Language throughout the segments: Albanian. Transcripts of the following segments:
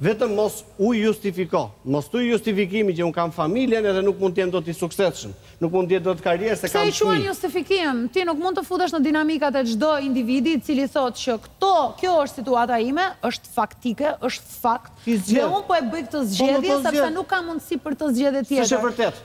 Vetëm mos u justifiko. Mos thuaj justifikimin që unë kam familjen edhe nuk mund të jem dot i suksesshëm. Nuk mund të jetë dot karrierë se Pse e kam quan fëmijë. justifikim? Ti nuk mund të futesh në dinamikat e çdo individi i cili thotë që këto, kjo është situata ime, është faktike, është fakt Ti dhe zgjedh. unë po e bëj këtë Po më zgjedhje po sepse zgjedh. nuk kam mundësi për të zgjedhje S'është e tjetër. vërtetë.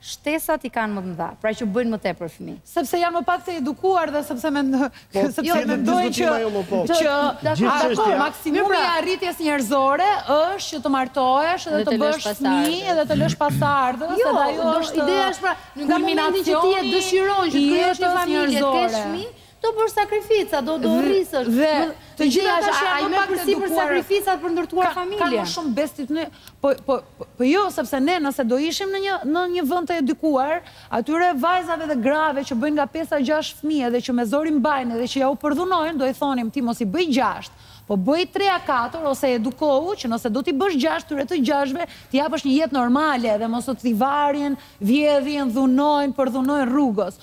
Shtesat i kanë më të mëdha, pra që bëjnë më tepër fëmijë. Sepse janë më pak të edukuar dhe sepse mendojnë që dakor, maksimumi i arritjes njerëzore është që të martohesh dhe të bësh fëmijë dhe të lësh pasardhës, edhe ajo është kulminacioni i jetës njerëzore. Do bësh sakrifica, do do rrisësh. Dhe të gjitha tash janë më pak të edukuara. Ai merr përsipër sakrificat për të ndërtuar familje. Ka më shumë besë në po po po jo sepse ne nëse do ishim në një në një vend të edukuar, atyre vajzave dhe grave që bëjnë nga pesë a gjashtë fëmijë edhe që me zor i mbajnë edhe që ja u përdhunojnë do i thonim ti mos i bëj gjashtë, po bëj tre a katër ose edukohu që nëse do t'i bësh gjashtë këtyre të gjashtëve t'i japësh një jetë normale dhe mos të t'i varin, vjedhin, dhunojnë, përdhunojnë rrugës.